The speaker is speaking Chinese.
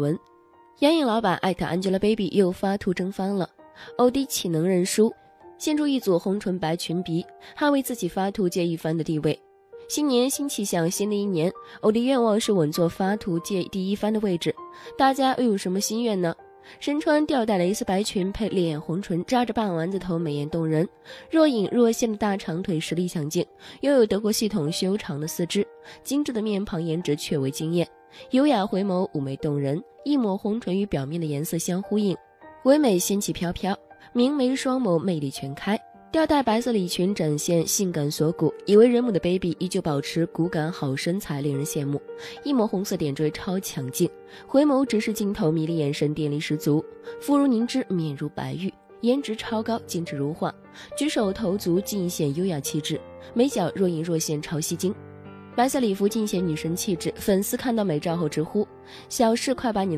文。眼影老板艾特 Angelababy 又发图征方了，欧弟岂能认输？献出一组红唇白裙鼻，捍卫自己发图界一番的地位。新年新气象，新的一年，欧弟愿望是稳坐发图界第一番的位置。大家又有什么心愿呢？身穿吊带蕾丝白裙，配烈焰红唇，扎着半丸子头，美艳动人。若隐若现的大长腿，实力强劲，拥有德国系统修长的四肢，精致的面庞，颜值却为惊艳。优雅回眸，妩媚动人，一抹红唇与表面的颜色相呼应，唯美仙气飘飘，明眉双眸，魅力全开。吊带白色礼裙展现性感锁骨，已为人母的 baby 依旧保持骨感好身材，令人羡慕。一抹红色点缀超强劲，回眸直视镜头，迷离眼神电力十足。肤如凝脂，面如白玉，颜值超高，精致如画。举手投足尽显优雅气质，眉角若隐若现，超吸睛。白色礼服尽显女神气质，粉丝看到美照后直呼：“小事快把你。”